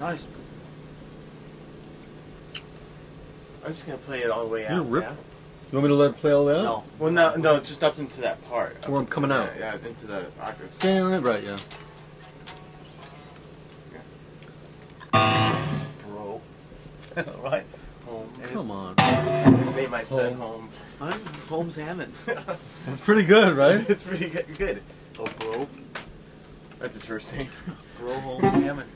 Nice. I'm just gonna play it all the way out. You out. rip- Yeah? You want me to let it play all that? No. Well, no, no, just up into that part. Up Where I'm into coming that- out. Yeah, into the octave. Yeah, right, yeah. Bro. right. Home. Come on. Made my son Holmes. Holmes. I'm Holmes Hammett. That's pretty good, right? it's pretty good. good. Oh, bro. That's his first name. Bro Holmes Hammett.